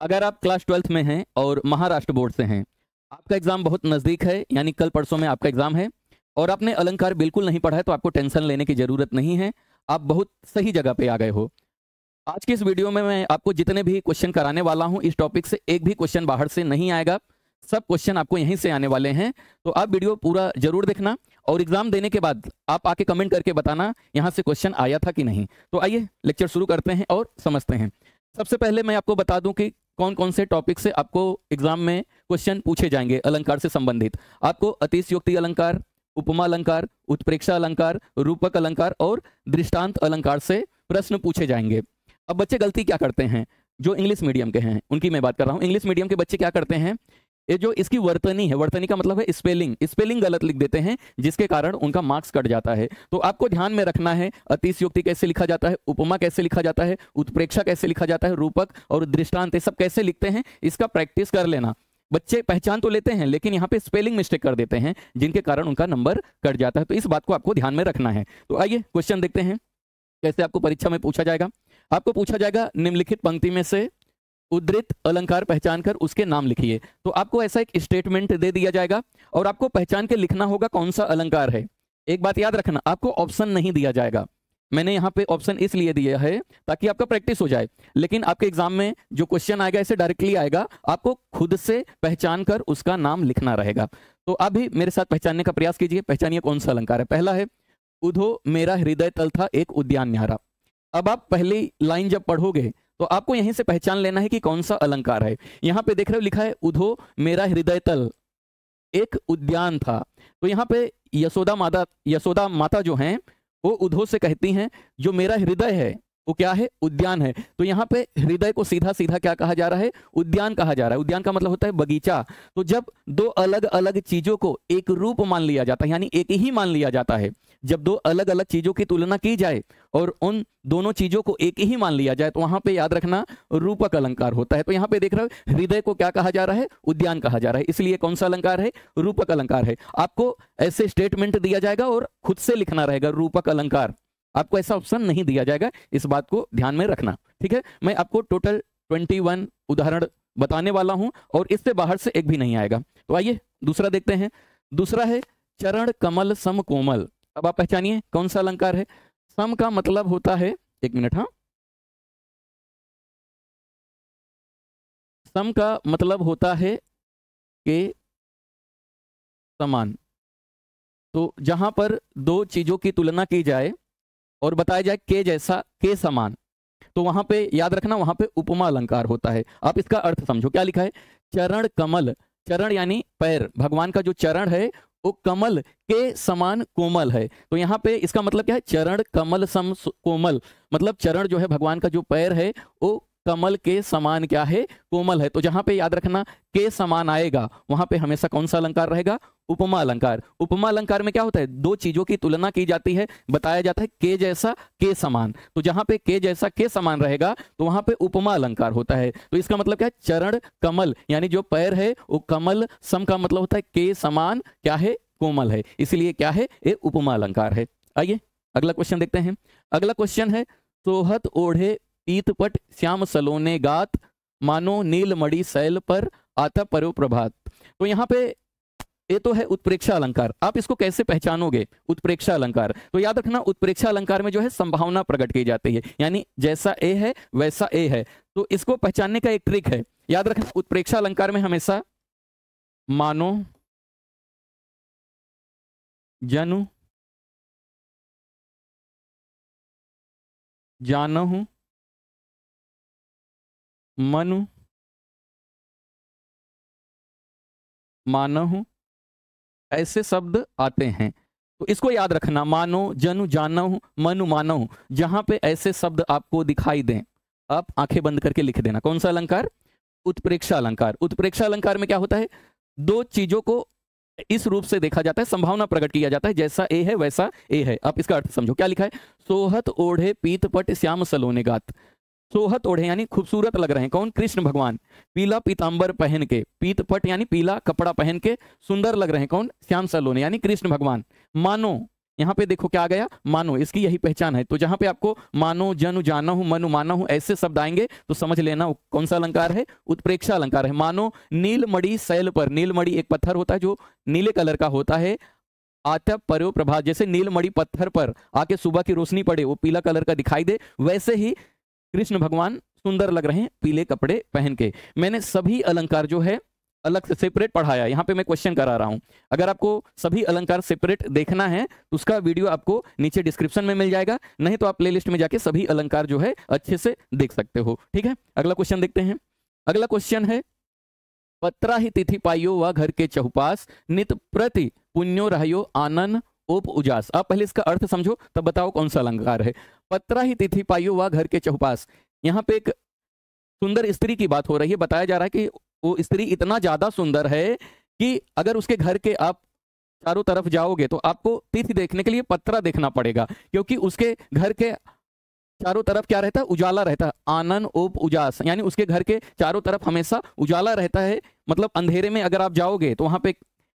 अगर आप class twelfth में हैं और महाराष्ट्र बोर्ड से हैं, आपका एग्ज़ाम बहुत नज़दीक है, यानी कल परसों में आपका एग्ज़ाम है, और आपने अलंकार बिल्कुल नहीं पढ़ा है तो आपको टेंशन लेने की ज़रूरत नहीं है, आप बहुत सही जगह पे आ गए हो। आज के इस वीडियो में मैं आपको जितने भी क्वेश्चन कराने वाला हूँ, इस टॉपिक से एक भी क्वेश्चन बाहर से नहीं आएगा, सब क्वेश्चन आपको यहीं से आने वाले हैं तो आप वीडियो पूरा ज़रूर देखना, और एग्ज़ाम देने के बाद आप आके कमेंट करके बताना, यहाँ से क्वेश्चन आया था कि नहीं। तो आइए, लेक्चर शुरू करते हैं और समझते हैं। सबसे पहले मैं आपको बता दूँ कि कौन कौन से टॉपिक से आपको एग्ज़ाम में क्वेश्चन पूछे जाएँगे, अलंकार से संबंधित। आपको अतिशयोक्ति अलंकार, उपमा अलंकार, उत्प्रेक्षा अलंकार, रूपक अलंकार और दृष्टांत अलंकार से प्रश्न पूछे जाएँगे। अब बच्चे गलती क्या करते हैं? जो इंग्लिश मीडियम के हैं, उनकी मैं बात कर रहा हूँ। इंग्लिश मीडियम के बच्चे क्या करते हैं? ये जो इसकी वर्तनी है, वर्तनी का मतलब है स्पेलिंग स्पेलिंग गलत लिख देते हैं, जिसके कारण उनका मार्क्स कट जाता है। तो आपको ध्यान में रखना है अतिशयोक्ति कैसे लिखा जाता है, उपमा कैसे लिखा जाता है, उत्प्रेक्षा कैसे लिखा जाता है, रूपक और दृष्टांत सब कैसे लिखते हैं, इसका प्रैक्टिस कर लेना। बच्चे पहचान तो लेते हैं, लेकिन यहाँ पे स्पेलिंग मिस्टेक कर देते हैं, जिनके कारण उनका नंबर कट जाता है। तो इस बात को आपको ध्यान में रखना है। तो आइए क्वेश्चन देखते हैं, कैसे आपको परीक्षा में पूछा जाएगा। आपको पूछा जाएगा, निम्नलिखित पंक्ति में से उद्धृत अलंकार पहचान कर उसके नाम लिखिए। तो आपको ऐसा एक स्टेटमेंट दे दिया जाएगा और आपको पहचान के लिखना होगा कौन सा अलंकार है। एक बात याद रखना, आपको ऑप्शन नहीं दिया जाएगा। मैंने यहाँ पे ऑप्शन इसलिए दिया है ताकि आपका प्रैक्टिस हो जाए। लेकिन आपके एग्ज़ाम में जो क्वेश्चन आएगा ऐसे डायरेक्टली आएगा, आपको खुद से पहचान कर उसका नाम लिखना रहेगा। तो आप भी मेरे साथ पहचानने का प्रयास कीजिए, पहचानिए कौन सा अलंकार है। पहला है, उधो मेरा हृदय तल था एक उद्यान न्यारा। अब आप पहली लाइन जब पढ़ोगे तो आपको यहीं से पहचान लेना है कि कौन सा अलंकार है। यहाँ पे देख रहे हो लिखा है, उधो मेरा हृदय तल। एक उद्यान था। तो यहाँ पे यशोदा माता यशोदा माता जो हैं, वो उधो से कहती हैं, जो मेरा हृदय है वो क्या है? उद्यान है। तो यहाँ पे हृदय को सीधा सीधा क्या कहा जा रहा है? उद्यान कहा जा रहा है। उद्यान का मतलब होता है बगीचा। तो जब दो अलग अलग चीज़ों को एक रूप मान लिया जाता है, यानी एक ही मान लिया जाता है, जब दो अलग अलग चीज़ों की तुलना की जाए और उन दोनों चीज़ों को एक ही मान लिया जाए तो वहाँ पे याद रखना रूपक अलंकार होता है। तो यहाँ पे देख रहे हो, हृदय को क्या कहा जा रहा है? उद्यान कहा जा रहा है। इसलिए कौन सा अलंकार है? रूपक अलंकार है। आपको ऐसे स्टेटमेंट दिया जाएगा और खुद से लिखना रहेगा रूपक अलंकार। आपको ऐसा ऑप्शन नहीं दिया जाएगा, इस बात को ध्यान में रखना, ठीक है? मैं आपको टोटल ट्वेंटी वन उदाहरण बताने वाला हूँ और इससे बाहर से एक भी नहीं आएगा। तो आइए, दूसरा देखते हैं। दूसरा है, चरण कमल सम कोमल। अब आप पहचानिए, कौन सा अलंकार है? सम का मतलब होता है, एक मिनट हाँ? सम का मतलब होता है के समान। तो जहाँ पर दो चीज़ों की तुलना की जाए और बताया जाए के जैसा, के समान। तो वहाँ पे, याद रखना, वहाँ पे उपमा अलंकार होता है। आप इसका अर्थ समझो। क्या लिखा है? चरण कमल। चरण यानी पैर। भगवान का जो चरण है, वो कमल के समान कोमल है। तो यहाँ पे इसका मतलब क्या है? चरण कमल सम कोमल। मतलब चरण जो है, भगवान का जो पैर है, वो कमल के समान क्या है? कोमल है। तो जहाँ पे याद रखना, के समान आएगा, वहाँ पे हमेशा कौन सा अलंकार रहेगा? उपमा अलंकार। उपमा अलंकार में क्या होता है? दो चीज़ों की तुलना की जाती है, बताया जाता है के जैसा, के समान। तो जहाँ पे के जैसा, के समान रहेगा तो वहाँ पे उपमा अलंकार होता है। तो इसका मतलब क्या है? चरण कमल, यानी जो पैर है, वो कमल सम का मतलब होता है के समान, क्या है? कोमल है। इसलिए क्या है? ये उपमा अलंकार है। आइए, अगला क्वेश्चन देखते हैं। अगला क्वेश्चन है, सोहत ओढ़े पीतपट श्याम सलोने गात, मानो नील मणि शैल पर आता परो प्रभात। तो यहाँ पे ये तो है उत्प्रेक्षा अलंकार। आप इसको कैसे पहचानोगे? उत्प्रेक्षा अलंकार। तो याद रखना, उत्प्रेक्षा अलंकार में जो है संभावना प्रकट की जाती है। यानी जैसा ए है, वैसा ए है। तो इसको पहचानने का एक ट्रिक है। याद रखना, उत्प्रेक्षा अलंकार में हमेशा मानो, जनु मनु, मानहू, ऐसे शब्द आते हैं। तो इसको याद रखना, मानो, जनु, जानहू, मनु, मानहू, जहाँ पे ऐसे शब्द आपको दिखाई दें, आप आँखें बंद करके लिख देना। कौन सा अलंकार? उत्प्रेक्षा अलंकार। उत्प्रेक्षा अलंकार में क्या होता है? दो चीज़ों को इस रूप से देखा जाता है, संभावना प्रकट किया जाता है, जैसा ए है, वैसा ए है। आप इसका अर्थ समझो। क्या लिखा है? सोहत ओढ़े पीत पट श्याम सलोने गात। सोहत ओढ़े, यानी खूबसूरत लग रहे हैं। कौन? कृष्ण भगवान। पीला पीताम्बर पहन के पीत पट यानी पीला कपड़ा पहन के सुंदर लग रहे हैं। कौन? श्याम सलोने, यानी कृष्ण भगवान। मानो, यहाँ पे देखो क्या आ गया? मानो, इसकी यही पहचान है। तो जहाँ पे आपको मानो, जनु जाना हूँ मनु माना हूँ ऐसे शब्द आएँगे तो समझ लेना कौन सा अलंकार है? उत्प्रेक्षा अलंकार है। मानो नीलमणि शैल पर नीलमणि एक पत्थर होता है जो नीले कलर का होता है। आत्या पर्यो प्रभा, जैसे नीलमणि पत्थर पर आके सुबह की रोशनी पड़े, वो पीला कलर का दिखाई दे, वैसे ही कृष्ण भगवान सुंदर लग रहे हैं, पीले कपड़े पहन के। मैंने सभी अलंकार जो है, अलग से सेपरेट पढ़ाया यहाँ पे मैं क्वेश्चन करा रहा हूँ। अगर आपको सभी अलंकार सेपरेट देखना है तो उसका वीडियो आपको नीचे डिस्क्रिप्शन में मिल जाएगा। नहीं तो आप प्लेलिस्ट में जाके सभी अलंकार जो है, अच्छे से देख सकते हो। ठीक है? अगला क्वेश्चन देखते हैं। अगला क्वेश्चन है, पत्रा ही तिथि पाइयो व घर के चौपास नित प्रति पुण्यो रहो आनंद ओप उजास। आप पहले इसका अर्थ समझो, तब बताओ कौन सा अलंकार है। पत्रा ही तिथि पाइयो व घर के चौपास यहाँ पे एक सुंदर स्त्री की बात हो रही है। बताया जा रहा है कि वो स्त्री इतना ज़्यादा सुंदर है कि अगर उसके घर के आप चारों तरफ़ जाओगे तो आपको तिथि देखने के लिए पत्रा देखना पड़ेगा। क्योंकि उसके घर के चारों तरफ़ क्या रहता है? उजाला रहता है। आनंद ओप उजास। यानी उसके घर के चारों तरफ़ हमेशा उजाला रहता है। मतलब अंधेरे में अगर आप जाओगे तो वहाँ पे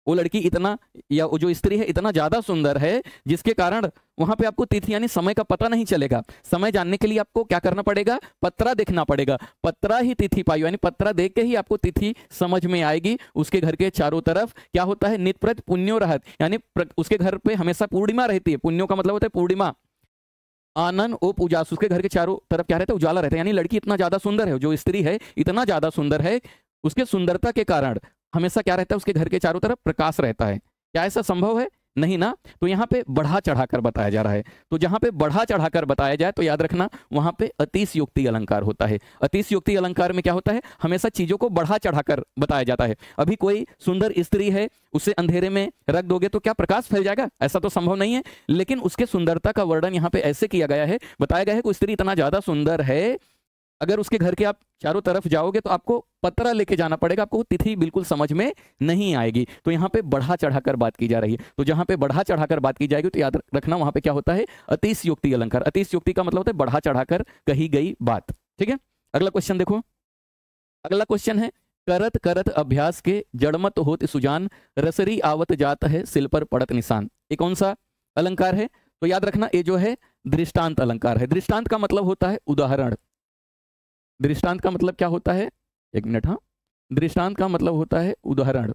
वो लड़की इतना, या वो जो स्त्री है, इतना ज़्यादा सुंदर है, जिसके कारण वहाँ पे आपको तिथि, यानी समय का पता नहीं चलेगा। समय जानने के लिए आपको क्या करना पड़ेगा? पत्रा देखना पड़ेगा। पत्रा ही तिथि पाई यानी पत्रा देख के ही आपको तिथि समझ में आएगी उसके घर के चारों तरफ़। क्या होता है? नित पुण्यो रहत, यानी उसके घर पे हमेशा पूर्णिमा रहती है। पुण्यों का मतलब होता है पूर्णिमा। आनंद ओप उजास उसके घर के चारों तरफ़ क्या रहता है? उजाला रहता है। यानी लड़की इतना ज़्यादा सुंदर है, जो स्त्री है, इतना ज़्यादा सुंदर है, उसके सुंदरता के कारण हमेशा क्या रहता है, उसके घर के चारों तरफ़ प्रकाश रहता है। क्या ऐसा संभव है? नहीं ना। तो यहाँ पे बढ़ा चढ़ाकर बताया जा रहा है। तो जहाँ पे बढ़ा चढ़ाकर बताया जाए तो याद रखना, वहाँ पे अतिशयोक्ति अलंकार होता है। अतिशयोक्ति अलंकार में क्या होता है? हमेशा चीज़ों को बढ़ा चढ़ाकर बताया जाता है। अभी कोई सुंदर स्त्री है, उसे अंधेरे में रख दोगे तो क्या प्रकाश फैल जाएगा? ऐसा तो संभव नहीं है। लेकिन उसके सुंदरता का वर्णन यहाँ पे ऐसे किया गया है, बताया गया है कि स्त्री इतना ज़्यादा सुंदर है अगर उसके घर के आप चारों तरफ़ जाओगे तो आपको पत्रा लेके जाना पड़ेगा, आपको तिथि बिल्कुल समझ में नहीं आएगी। तो यहाँ पे बढ़ा चढ़ाकर बात की जा रही है। तो जहाँ पे बढ़ा चढ़ाकर बात की जाएगी तो याद रखना वहाँ पे क्या होता है? अतिश युक्ति अलंकार। अतिश युक्ति का मतलब होता है बढ़ा चढ़ाकर कही गई बात। ठीक है? अगला क्वेश्चन देखो। अगला क्वेश्चन है, करत करत अभ्यास के जड़मत होत सुजान, रसरी आवत जात है सिल पर पड़त निशान। ये कौन सा अलंकार है? तो याद रखना, ये जो है दृष्टांत अलंकार है। दृष्टांत का मतलब होता है उदाहरण। दृष्टांत का मतलब क्या होता है? एक मिनट हाँ। दृष्टांत का मतलब होता है उदाहरण।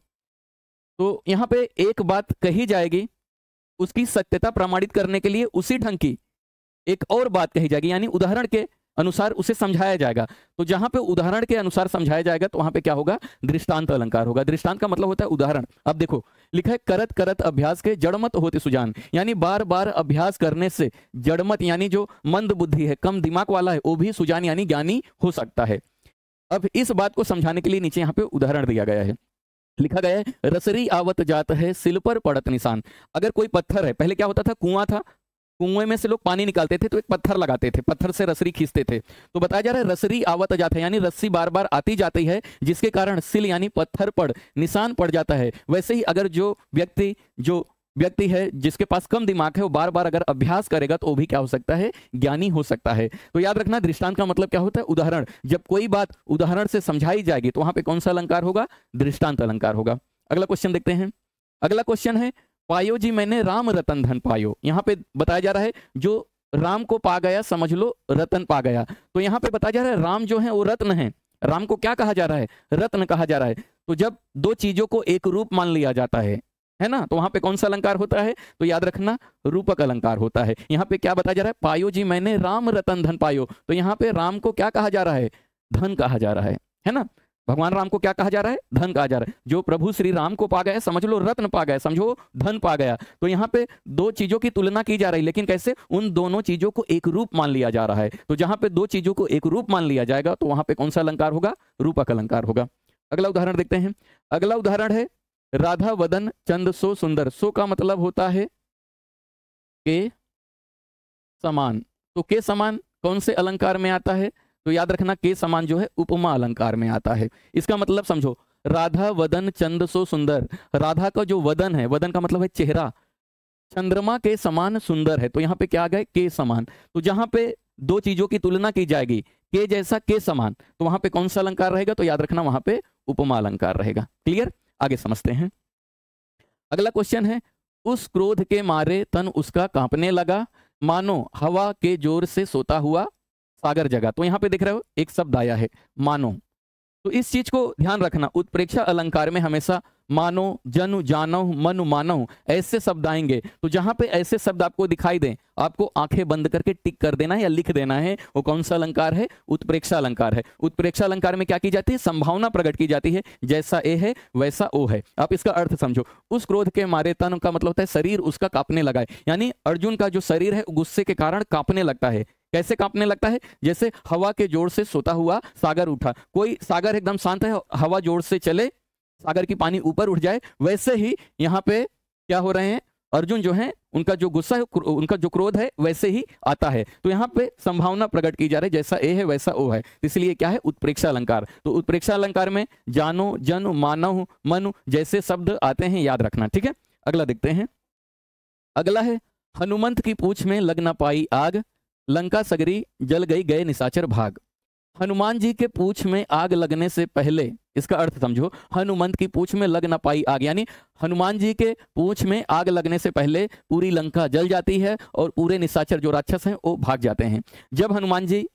तो यहाँ पे एक बात कही जाएगी, उसकी सत्यता प्रमाणित करने के लिए उसी ढंग की एक और बात कही जाएगी, यानी उदाहरण के अनुसार उसे समझाया जाएगा। तो जहाँ पे उदाहरण के अनुसार समझाया जाएगा तो वहाँ पे क्या होगा? दृष्टांत अलंकार होगा। दृष्टांत का मतलब होता है उदाहरण। अब देखो, लिखा है, करत करत अभ्यास के जड़मत होते सुजान। यानी बार बार अभ्यास करने से जड़मत, यानी जो मंद बुद्धि है, कम दिमाग वाला है, वो भी सुजान, यानी ज्ञानी हो सकता है। अब इस बात को समझाने के लिए नीचे यहाँ पे उदाहरण दिया गया है। लिखा गया है, रसरी आवत जात है, सिल पर पड़त निशान। अगर कोई पत्थर है, पहले क्या होता था? कुआँ था कुएँ में से लोग पानी निकालते थे तो एक पत्थर लगाते थे, पत्थर से रसरी खींचते थे। तो बताया जा रहा है, रसरी आवत जाता है, यानी रस्सी बार बार आती जाती है, जिसके कारण सिल, यानी पत्थर पर निशान पड़ जाता है। वैसे ही अगर जो व्यक्ति जो व्यक्ति है, जिसके पास कम दिमाग है, वो बार बार अगर अभ्यास करेगा तो वो भी क्या हो सकता है, ज्ञानी हो सकता है। तो याद रखना, दृष्टांत का मतलब क्या होता है? उदाहरण, जब कोई बात उदाहरण से समझाई जाएगी तो वहाँ पे कौन सा अलंकार होगा? दृष्टांत अलंकार होगा। अगला क्वेश्चन देखते हैं। अगला क्वेश्चन है पायो जी, मैंने राम रतन धन पायो। यहाँ पे बताया जा रहा है, जो राम को पा गया, समझ लो, रतन पा गया। तो यहाँ पे बताया जा रहा है, राम जो है, वो रत्न है। राम को क्या कहा जा रहा है? रत्न कहा जा रहा है। तो जब दो चीज़ों को एक रूप मान लिया जाता है है ना? तो वहाँ पे कौन सा अलंकार होता है? तो याद रखना, रूपक अलंकार होता है। यहाँ पे क्या बताया जा रहा है? पायो जी, मैंने राम रतन धन पायो। तो यहाँ पे राम को क्या कहा जा रहा है? धन कहा जा रहा है है ना? भगवान राम को क्या कहा जा रहा है? धन कहा जा रहा है। जो प्रभु श्री राम को पा गए समझ लो, रत्न पा गए समझो, धन पा गया तो यहाँ पे दो चीज़ों की तुलना की जा रही है, लेकिन कैसे? उन दोनों चीज़ों को एक रूप मान लिया जा रहा है। तो जहाँ पे दो चीज़ों को एक रूप मान लिया जाएगा तो वहाँ पे कौन सा अलंकार होगा? रूपक अलंकार होगा। अगला उदाहरण देखते हैं। अगला उदाहरण है, राधा वदन चंद सो सुंदर। सो का मतलब होता है के समान। तो के समान कौन से अलंकार में आता है? तो याद रखना के समान जो है उपमा अलंकार में आता है। इसका मतलब समझो, राधा, वदन, चंद, सो सुंदर। राधा का जो वदन है, वदन का मतलब है चेहरा। चंद्रमा के समान सुंदर है तो यहाँ पे क्या आ गए के समान। तो जहाँ पे दो चीज़ों की तुलना की जाएगी, के जैसा के समान तो वहाँ पे कौन सा अलंकार रहेगा? तो याद रखना वहाँ पे उपमा अलंकार रहेगा। क्लियर? आगे समझते हैं। अगला क्वेश्चन है, उस क्रोध के मारे तन उसका कांपने लगा। मानो हवा के ज़ोर से सोता हुआ सागर जगा तो यहाँ पे देख रहे हो, एक शब्द आया है, मानो। तो इस चीज़ को ध्यान रखना, उत्प्रेक्षा अलंकार में हमेशा मानो, जनु जानो मनु मानो ऐसे शब्द आएँगे। तो जहाँ पे ऐसे शब्द आपको दिखाई दें, आपको आँखें बंद करके टिक कर देना है या लिख देना है, वो कौन सा अलंकार है? उत्प्रेक्षा अलंकार है। उत्प्रेक्षा अलंकार में क्या की जाती है? संभावना प्रकट की जाती है, जैसा ए है, वैसा ओ है। आप इसका अर्थ समझो। उस क्रोध के मारे तन का मतलब होता है, शरीर उसका कांपने लगा है। यानी अर्जुन का जो शरीर है, गुस्से के कारण कांपने लगता है। कैसे कांपने लगता है? जैसे हवा के ज़ोर से सोता हुआ सागर उठा। कोई सागर एकदम शांत है, हवा ज़ोर से चले, सागर की पानी ऊपर उठ जाए, वैसे ही यहाँ पे क्या हो रहे हैं? अर्जुन जो है, उनका जो गुस्सा है उनका जो क्रोध है, वैसे ही आता है। तो यहाँ पे संभावना प्रकट की जा रही है, जैसा ए है, वैसा ओ है। इसलिए क्या है? उत्प्रेक्षा अलंकार। तो उत्प्रेक्षा अलंकार में जानो, जन, मानव, मनु, जैसे शब्द आते हैं, याद रखना, ठीक है? अगला देखते हैं। अगला है, हनुमंत की पूछ में लग न पाई आग। लंका सगरी जल गई गए निशाचर भाग। हनुमान जी के पूछ में आग लगने से पहले, इसका अर्थ समझो, हनुमंत की पूछ में लग ना पाई आग, यानी हनुमान जी के पूछ में आग लगने से पहले पूरी लंका जल जाती है और पूरे निशाचर जो राक्षस हैं, वो भाग जाते हैं। जब हनुमान जी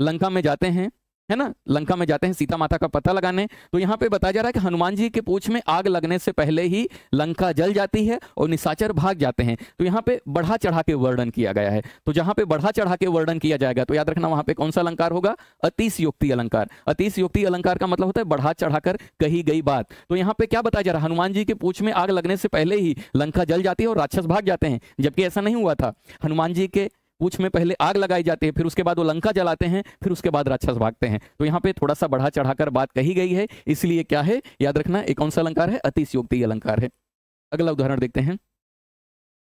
लंका में जाते हैं है ना? लंका में जाते हैं, सीता माता का पता लगाने। तो यहाँ पे बताया जा रहा है कि हनुमान जी के पूछ में आग लगने से पहले ही लंका जल जाती है और निशाचर भाग जाते हैं। तो यहाँ पे बढ़ा चढ़ा के वर्णन किया गया है। तो जहाँ पे बढ़ा चढ़ा के वर्णन किया जाएगा तो याद रखना वहाँ पे कौन सा अलंकार होगा? अतिशयोक्ति अलंकार। अतिशयोक्ति अलंकार का मतलब होता है बढ़ा चढ़ाकर कही गई बात। तो यहाँ पे क्या बताया जा रहा है? हनुमान जी के पूछ में आग लगने से पहले ही लंका जल जाती है और राक्षस भाग जाते हैं। जबकि ऐसा नहीं हुआ था। हनुमान जी के पूछ में पहले आग लगाई जाती है, फिर उसके बाद वो लंका जलाते हैं, फिर उसके बाद राक्षस भागते हैं। तो यहाँ पे थोड़ा सा बढ़ा चढ़ाकर बात कही गई है, इसलिए क्या है, याद रखना, एक कौन सा अलंकार है? अतिशयोक्ति अलंकार है। अगला उदाहरण देखते हैं।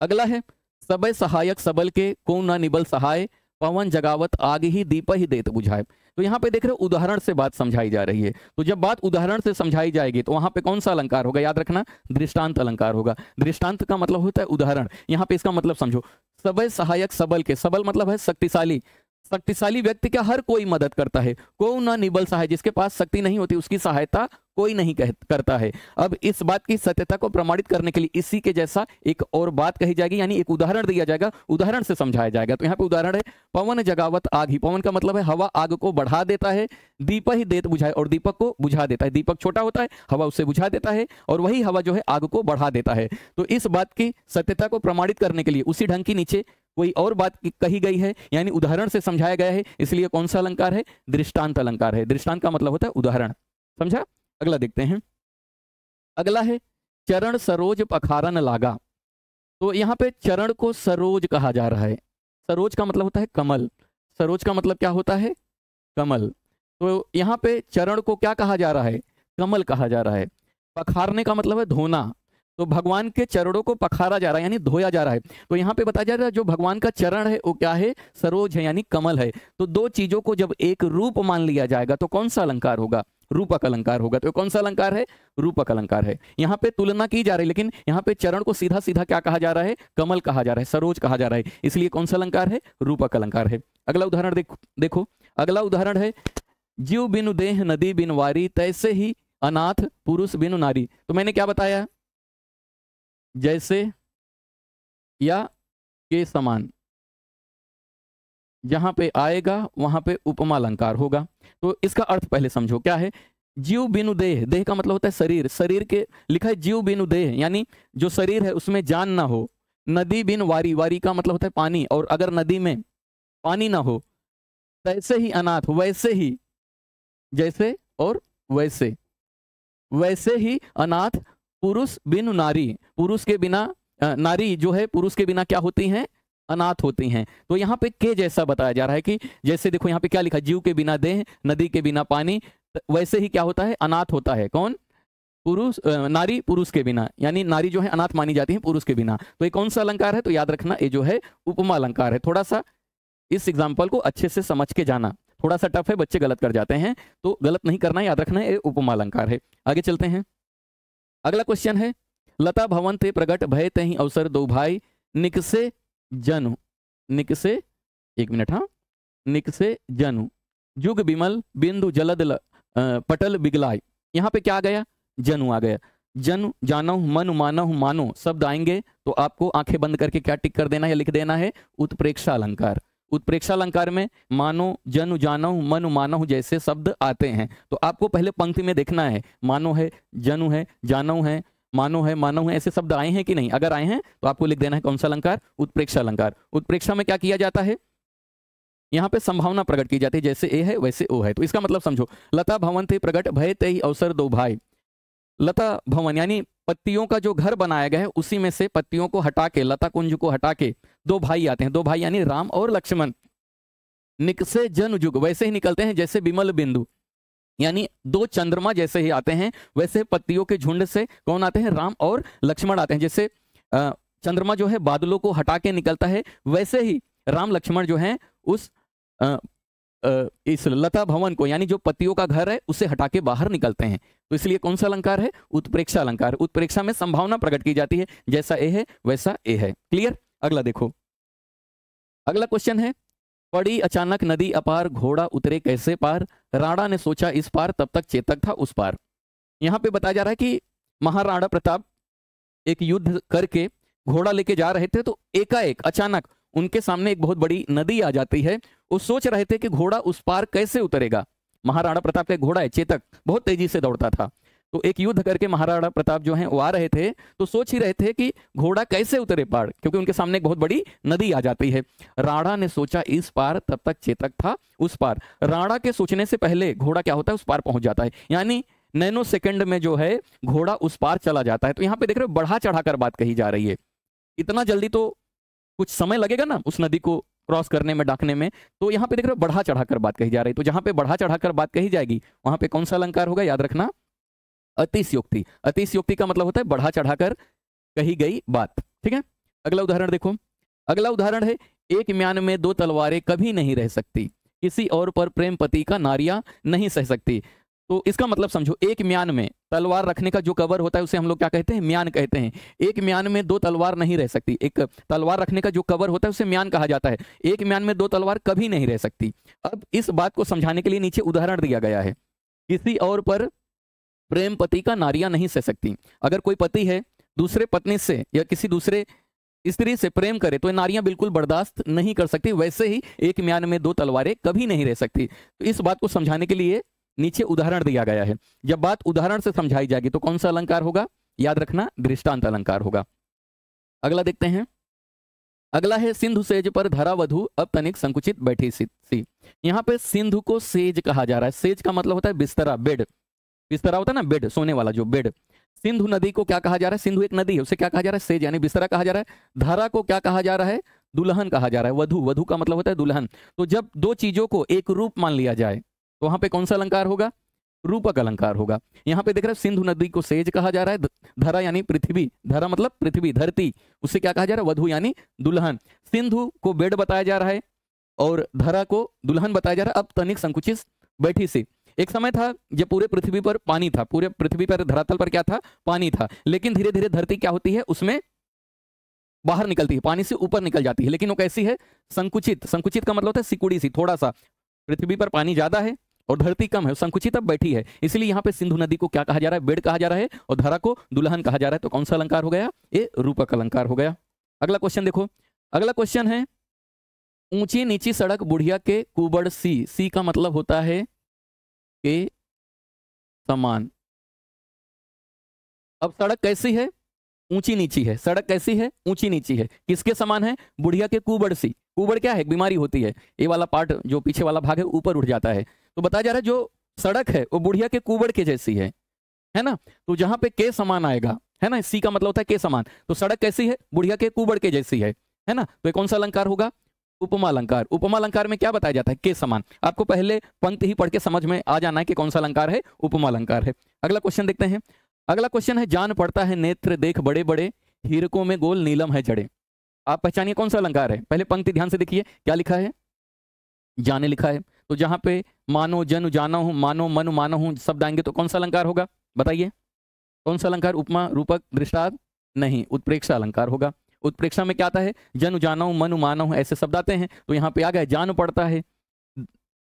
अगला है, सबय सहायक सबल के कौन न निबल सहाय, पवन जगावत आग ही दीप ही देत बुझाए तो यहाँ पे देख रहे हो, उदाहरण से बात समझाई जा रही है। तो जब बात उदाहरण से समझाई जाएगी तो वहाँ पे कौन सा अलंकार होगा? याद रखना, दृष्टांत अलंकार होगा। दृष्टांत का मतलब होता है उदाहरण। यहाँ पे इसका मतलब समझो सबल सहायक सबल के। सबल मतलब है शक्तिशाली। शक्तिशाली व्यक्ति का हर कोई मदद करता है। को ना निबल सहाय। जिसके पास शक्ति नहीं होती, उसकी सहायता कोई नहीं कह, करता है। अब इस बात की सत्यता को प्रमाणित करने के लिए इसी के जैसा एक और बात कही जाएगी यानी एक उदाहरण दिया जाएगा उदाहरण से समझाया जाएगा। तो यहाँ पे उदाहरण है पवन जगावत आग ही। पवन का मतलब है हवा आग को बढ़ा देता है दीपक ही देत बुझाए और दीपक को बुझा देता है। दीपक छोटा होता है हवा उससे बुझा देता है और वही हवा जो है आग को बढ़ा देता है। तो इस बात की सत्यता को प्रमाणित करने के लिए उसी ढंग की नीचे कोई और बात कही गई है यानी उदाहरण से समझाया गया है इसलिए कौन सा अलंकार है? दृष्टांत अलंकार है। दृष्टांत का मतलब होता है उदाहरण। समझा? अगला देखते हैं। अगला है, चरण सरोज पखारन लागा। तो यहाँ पे चरण को सरोज कहा जा रहा है। सरोज का मतलब होता है कमल। सरोज का मतलब क्या होता है? कमल। तो यहाँ पे चरण को क्या कहा जा रहा है? कमल कहा जा रहा है। पखारने का मतलब है धोना। तो भगवान के चरणों को पखारा जा रहा है, यानी धोया जा रहा है। तो यहाँ पे बताया जा रहा है, जो भगवान का चरण है, वो क्या है? सरोज है, यानी कमल है। तो दो चीज़ों को जब एक रूप मान लिया जाएगा तो कौन सा अलंकार होगा? रूपक अलंकार होगा। तो कौन सा अलंकार है? रूपक अलंकार है। यहाँ पे तुलना की जा रही है, लेकिन यहाँ पे चरण को सीधा सीधा क्या कहा जा रहा है? कमल कहा जा रहा है, सरोज कहा जा रहा है। इसलिए कौन सा अलंकार है? रूपक अलंकार है। अगला उदाहरण देखो देखो। अगला उदाहरण है, जीव बिनु देह, नदी बिन वारी, तैसे ही अनाथ पुरुष बिनु नारी। तो मैंने क्या बताया? जैसे या के समान। जहाँ पे आएगा, वहाँ पे उपमा अलंकार होगा। तो इसका अर्थ पहले समझो, क्या है? जीव बिनु देह देह का मतलब होता है शरीर। शरीर के लिखा है जीव बिनु देह, यानी जो शरीर है उसमें जान ना हो। नदी बिन वारी वारी का मतलब होता है पानी, और अगर नदी में पानी ना हो, तैसे ही अनाथ, वैसे ही, जैसे और वैसे। वैसे ही अनाथ, पुरुष बिन नारी। पुरुष के बिना नारी जो है, पुरुष के बिना क्या होती हैं? अनाथ होती हैं। तो यहाँ पे के जैसा बताया जा रहा है कि जैसे देखो यहाँ पे क्या लिखा, जीव के बिना देह, नदी के बिना पानी, वैसे ही क्या होता है? अनाथ होता है। कौन? पुरुष नारी पुरुष के बिना, यानी नारी जो है अनाथ मानी जाती है पुरुष के बिना। तो ये कौन सा अलंकार है? तो याद रखना, ये जो है उपमा अलंकार है। थोड़ा सा इस एग्ज़ाम्पल को अच्छे से समझ के जाना। थोड़ा सा टफ है, बच्चे गलत कर जाते हैं तो गलत नहीं करना, याद रखना, ये उपमा अलंकार है। आगे चलते हैं। अगला क्वेश्चन है, लता भवन ते प्रगट भय ते अवसर दो भाई, निकसे जनु। निकसे एक मिनट हाँ। निकसे जनु। जुग बिमल बिंदु जलद ल, पटल बिगलाय यहाँ पे क्या आ गया? जनु आ गया। जन जानो मन मानो मानो शब्द आएँगे तो आपको आँखें बंद करके क्या टिक कर देना है लिख देना है? उत्प्रेक्षा अलंकार। उत्प्रेक्षा अलंकार में मानो जनु जानो मनु मानो जैसे शब्द आते हैं। तो आपको पहले पंक्ति में देखना है। मानो है जनु है जानो है मानो है मानो है, ऐसे शब्द आए हैं कि नहीं? अगर आए हैं तो आपको लिख देना है कौन सा अलंकार? उत्प्रेक्षा अलंकार। उत्प्रेक्षा में क्या किया जाता है? यहाँ पे संभावना प्रकट की जाती है, जैसे ए है, वैसे ओ है। तो इसका मतलब समझो, लता भवन थे प्रकट, भय ते अवसर दो भाई। लता भवन, यानी पत्तियों का जो घर बनाया गया है, उसी में से पत्तियों को हटा के, लता कुंज को हटा के दो भाई आते हैं। दो भाई, यानी राम और लक्ष्मण। निकसे जन जुग वैसे ही निकलते हैं जैसे विमल बिंदु। यानी दो चंद्रमा जैसे ही आते हैं वैसे पत्तियों के झुंड से कौन आते हैं? राम और लक्ष्मण आते हैं। जैसे चंद्रमा जो है बादलों को हटा के निकलता है वैसे ही राम लक्ष्मण जो है उस आ, इस लता भवन को यानी जो पतियों का घर है उसे हटा के बाहर निकलते हैं। तो इसलिए कौन सा अलंकार है? उत्प्रेक्षा अलंकार। उत्प्रेक्षा में संभावना प्रकट की जाती है जैसा ए है वैसा ए है। क्लियर? अगला देखो। अगला क्वेश्चन है पड़ी अचानक नदी अपार, घोड़ा उतरे कैसे पार? राणा ने सोचा इस पार तब तक चेतक था उस पार। यहाँ पे बताया जा रहा है कि महाराणा प्रताप एक युद्ध करके घोड़ा लेके जा रहे थे तो एकाएक, अचानक उनके सामने एक बहुत बड़ी नदी आ जाती है। वो सोच रहे थे कि घोड़ा उस पार कैसे उतरेगा? महाराणा प्रताप का घोड़ा है, चेतक, बहुत तेज़ी से दौड़ता था। तो एक युद्ध करके महाराणा प्रताप जो है वो आ रहे थे तो सोच ही रहे थे कि घोड़ा कैसे उतरे पार क्योंकि उनके सामने एक बहुत बड़ी नदी आ जाती है। राणा ने सोचा इस पार तब तक चेतक था उस पार। राणा के सोचने से पहले घोड़ा क्या होता है, उस पार पहुँच जाता है। यानी नैनो सेकंड में जो है, घोड़ा उस पार चला जाता है। तो यहाँ पे देख रहे हो, बढ़ा चढ़ाकर बात कही जा रही है। इतना जल्दी तो कुछ समय लगेगा ना उस नदी को क्रॉस करने में, डाकने में। तो यहाँ पे देख रहे हो, बढ़ा चढ़ाकर बात कही जा रही है। तो जहाँ पे बढ़ा चढ़ाकर बात कही जाएगी, वहाँ पे कौन सा अलंकार होगा, याद रखना? अतिशयोक्ति। अतिशयोक्ति का मतलब होता है बढ़ा चढ़ाकर कही गई बात। ठीक है? अगला उदाहरण देखो। अगला उदाहरण है, एक म्यान में दो तलवारें कभी नहीं रह सकती। किसी और पर प्रेम पति का नारिया नहीं सह सकती। तो इसका मतलब समझो, एक म्यान में तलवार रखने का जो कवर होता है, उसे हम लोग क्या कहते हैं? म्यान कहते हैं। एक म्यान में दो तलवार नहीं रह सकती। एक तलवार रखने का जो कवर होता है, उसे म्यान कहा जाता है। एक म्यान में दो तलवार कभी नहीं रह सकती। अब इस बात को समझाने के लिए नीचे उदाहरण दिया गया है। किसी और पर प्रेम पति का नारियाँ नहीं सह सकती। अगर कोई पति है, दूसरे पत्नी से या किसी दूसरे स्त्री से प्रेम करे तो नारियाँ बिल्कुल बर्दाश्त नहीं कर सकती, वैसे ही एक म्यान में दो तलवारें कभी नहीं रह सकती। तो इस बात को समझाने के लिए नीचे उदाहरण दिया गया है। जब बात उदाहरण से समझाई जाएगी तो कौन सा अलंकार होगा? याद रखना, दृष्टांत अलंकार होगा। अगला देखते हैं। अगला है, सिंधु सेज पर धरा वधु अब तनिक संकुचित बैठी सी। यहाँ पे सिंधु को सेज कहा जा रहा है। सेज का मतलब होता है बिस्तरा, बेड। बिस्तरा होता है ना, बेड, सोने वाला जो बेड। सिंधु नदी को क्या कहा जा रहा है? सिंधु एक नदी है, उसे क्या कहा जा रहा है? सेज, यानी बिस्तरा कहा जा रहा है। धारा को क्या कहा जा रहा है? दुल्हन कहा जा रहा है, वधु। वधु का मतलब होता है दुल्हन। तो जब दो चीज़ों को एक रूप मान लिया जाए तो वहाँ पे कौन सा अलंकार होगा? रूपक अलंकार होगा। यहाँ पे देख रहे हैं, सिंधु नदी को सेज कहा जा रहा है धरा यानी पृथ्वी। धरा मतलब पृथ्वी, धरती। उसे क्या कहा जा रहा है? वधु यानी दुल्हन। सिंधु को बेड बताया जा रहा है, और धरा को दुल्हन बताया जा रहा है, अब तनिक संकुचित बैठी सी। एक समय था, जब पूरे पृथ्वी पर पानी था। पूरे पृथ्वी पर, धरातल पर क्या था? पानी था। लेकिन धीरे धीरे धरती क्या होती है? उसमें बाहर निकलती है। पानी से ऊपर निकल जाती है। लेकिन वो कैसी है? संकुचित। संकुचित का मतलब होता है सिकुड़ी सी थोड़ा सा पृथ्वी पर पानी ज़्यादा है और धरती कम है। संकुचित अब बैठी है। इसलिए यहाँ पे सिंधु नदी को क्या कहा जा रहा है? बेड कहा जा रहा है और धरा को दुल्हन कहा जा रहा है। तो कौन सा अलंकार हो गया? ये रूपक अलंकार हो गया। अगला क्वेश्चन देखो। अगला क्वेश्चन है ऊँची नीची सड़क बुढ़िया के कुबड़ सी। सी का मतलब होता है के समान। अब सड़क कैसी है? ऊँची नीची है। सड़क कैसी है? ऊँची नीची है। किसके समान है? बुढ़िया के कुबड़ सी। कुबड़ क्या है? बीमारी होती है। ये वाला पार्ट जो पीछे वाला भाग है, ऊपर उठ जाता है। तो बताया जा रहा है जो सड़क है, वो बुढ़िया के कुबड़ के जैसी है। है ना? तो जहाँ पे के समान आएगा, है ना? सी का मतलब होता है के समान। तो सड़क कैसी है? बुढ़िया के कुबड़ के जैसी है। है ना? तो कौन सा अलंकार होगा? उपमा अलंकार उपमा अलंकार में क्या बताया जाता है? के समान। आपको पहले पंक्ति ही पढ़ के समझ में आ जाना है कि कौन सा अलंकार है। उपमा अलंकार है। अगला क्वेश्चन देखते हैं। अगला क्वेश्चन है, जान पड़ता है नेत्र, देख बड़े बड़े, हीरकों में गोल नीलम है जड़े। आप पहचानिए कौन सा अलंकार है? पहले पंक्ति ध्यान से देखिए, क्या लिखा है? जाने लिखा है। तो जहाँ पे मानो, जन, जाना हूँ, मानो, मन, मानो हूँ, शब्द आएँगे तो कौन सा अलंकार होगा? बताइए। कौन सा अलंकार उपमा, रूपक दृष्टार्थ नहीं, उत्प्रेक्षा अलंकार होगा। उत्प्रेक्षा में क्या आता है? जन जाना मनु मानो ऐसे शब्द आते हैं। तो यहाँ पे आ गए जान पड़ता है।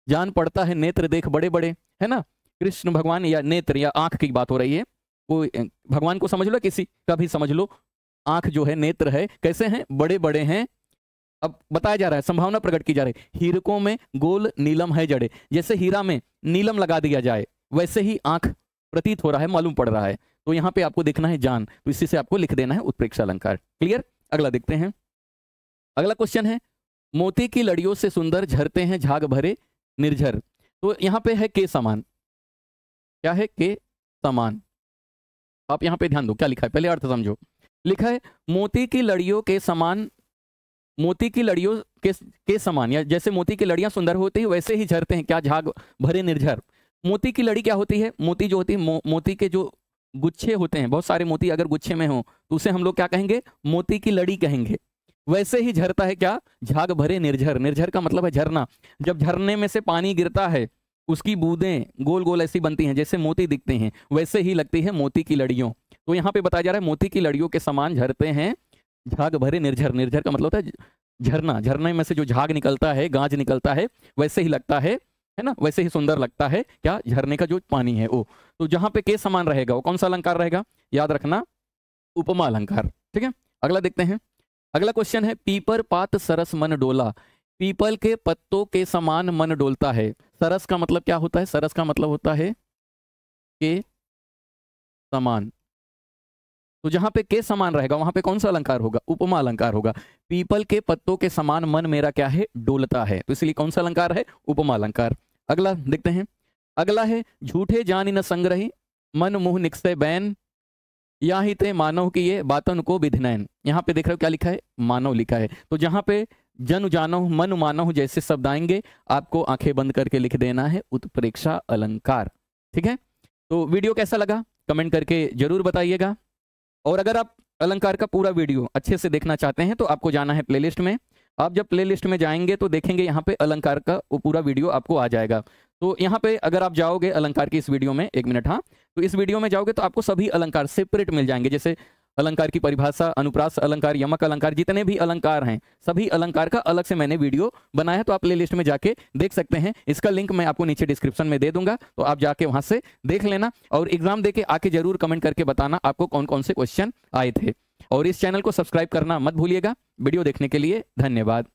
जान पड़ता है, नेत्र देख बड़े बड़े है ना? कृष्ण भगवान या नेत्र या आँख की बात हो रही है। कोई भगवान को समझ लो, किसी का भी समझ लो। आँख जो है, नेत्र है। कैसे हैं? बड़े बड़े हैं। अब बताया जा रहा है, संभावना प्रकट की जा रही है। हीरकों में गोल नीलम है जड़े। जैसे हीरा में नीलम लगा दिया जाए, वैसे ही आँख प्रतीत हो रहा है, मालूम पड़ रहा है। तो यहाँ पे आपको देखना है जान। तो इसी से आपको लिख देना है उत्प्रेक्षा अलंकार। क्लियर? अगला देखते हैं। अगला क्वेश्चन है मोती की लड़ियों से सुंदर झरते हैं झाग भरे निर्झर। तो यहाँ पे है के समान। क्या है के समान? आप यहाँ पे ध्यान दो क्या लिखा है? पहले अर्थ समझो। लिखा है मोती की लड़ियों के समान मोती की लड़ियों के के समान। या जैसे मोती की लड़ियाँ सुंदर होती है वैसे ही झरते हैं। क्या झाग भरे निर्झर? मोती की लड़ी क्या होती है? मोती जो होती है मो, मोती के जो गुच्छे होते हैं, बहुत सारे मोती अगर गुच्छे में हो तो उसे हम लोग क्या कहेंगे? मोती की लड़ी कहेंगे। वैसे ही झरता है क्या? झाग भरे निर्झर। निर्झर का मतलब है झरना। जब झरने में से पानी गिरता है, उसकी बूंदें गोल गोल ऐसी बनती हैं, जैसे मोती दिखते हैं। वैसे ही लगती है मोती की लड़ियों। तो यहाँ पे बताया जा रहा है, मोती की लड़ियों के समान झरते हैं। झाग भरे निर्झर। निर्झर का मतलब होता है झरना। झरने में से जो झाग निकलता है, गांज निकलता है, वैसे ही लगता है है ना? वैसे ही सुंदर लगता है। क्या? झरने का जो पानी है वो तो जहाँ पे के समान रहेगा, वो कौन सा अलंकार रहेगा? याद रखना, उपमा अलंकार। ठीक है? अगला देखते हैं। अगला क्वेश्चन है पीपर पात सरस मन डोला। पीपल के पत्तों के समान मन डोलता है। सरस का मतलब क्या होता है? सरस का मतलब होता है के समान। तो जहाँ पे के समान रहेगा, वहाँ पे कौन सा अलंकार होगा? उपमा अलंकार होगा। पीपल के पत्तों के समान मन मेरा क्या है? डोलता है। तो इसलिए कौन सा अलंकार है? उपमा अलंकार। अगला देखते हैं। अगला है, झूठे जान न संग्रही, मन मुँह निकसे बैन, या ही ते मानव की ये बातन को विधिनयन। यहाँ पे देख रहे हो क्या लिखा है? मानव लिखा है। तो जहाँ पे जन जानो, मन मानव जैसे शब्द आएँगे, आपको आँखें बंद करके लिख देना है, उत्प्रेक्षा अलंकार। ठीक है? तो वीडियो कैसा लगा? कमेंट करके ज़रूर बताइएगा। और अगर आप अलंकार का पूरा वीडियो अच्छे से देखना चाहते हैं तो आपको जाना है प्लेलिस्ट में। आप जब प्लेलिस्ट में जाएँगे तो देखेंगे यहाँ पे अलंकार का वो पूरा वीडियो आपको आ जाएगा। तो यहाँ पे अगर आप जाओगे अलंकार की इस वीडियो में, एक मिनट हाँ तो इस वीडियो में जाओगे तो आपको सभी अलंकार सेपरेट मिल जाएँगे। जैसे अलंकार की परिभाषा, अनुप्रास अलंकार, यमक अलंकार, जितने भी अलंकार हैं, सभी अलंकार का अलग से मैंने वीडियो बनाया तो आप प्ले लिस्ट में जाके देख सकते हैं। इसका लिंक मैं आपको नीचे डिस्क्रिप्शन में दे दूँगा तो आप जाके वहाँ से देख लेना और एग्ज़ाम देके आके ज़रूर कमेंट करके बताना आपको कौन कौन से क्वेश्चन आए थे। और इस चैनल को सब्सक्राइब करना मत भूलिएगा। वीडियो देखने के लिए धन्यवाद।